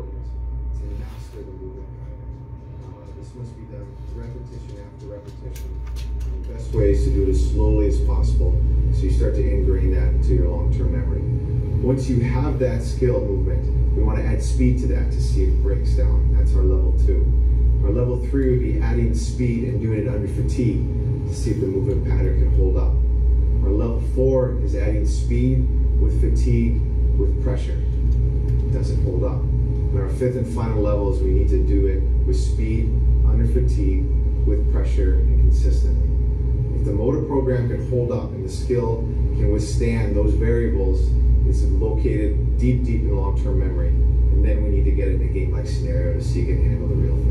to master the movement pattern. Uh, this must be done repetition after repetition. And the best way is to do it as slowly as possible so you start to ingrain that into your long-term memory. Once you have that skill movement, we want to add speed to that to see if it breaks down. That's our level two. Our level three would be adding speed and doing it under fatigue to see if the movement pattern can hold up. Our level four is adding speed with fatigue with pressure. It Does it hold our fifth and final level is we need to do it with speed, under fatigue, with pressure, and consistently. If the motor program can hold up and the skill can withstand those variables, it's located deep, deep in long-term memory. And then we need to get it in a game-like scenario to see you can handle the real.